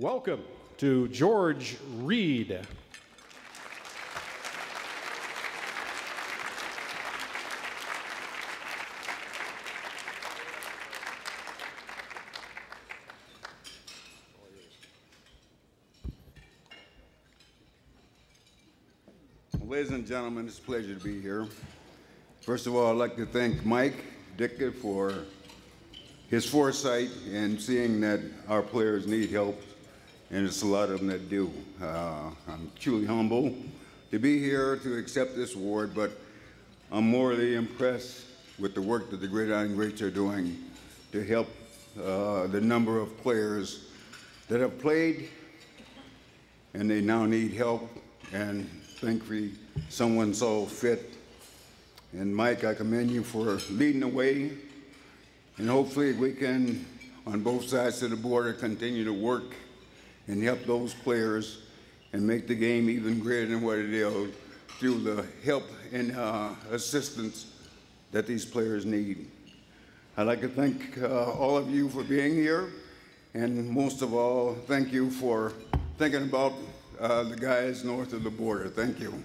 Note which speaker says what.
Speaker 1: Welcome to George Reed.
Speaker 2: Ladies and gentlemen, it's a pleasure to be here. First of all, I'd like to thank Mike Ditka for his foresight in seeing that our players need help, and it's a lot of them that do. Uh, I'm truly humble to be here to accept this award, but I'm morally impressed with the work that the Gridiron Greats are doing to help uh, the number of players that have played and they now need help. And thankfully, someone saw fit. And Mike, I commend you for leading the way. And hopefully, we can, on both sides of the border, continue to work and help those players and make the game even greater than what it is through the help and uh, assistance that these players need. I'd like to thank uh, all of you for being here, and most of all, thank you for thinking about uh, the guys north of the border. Thank you.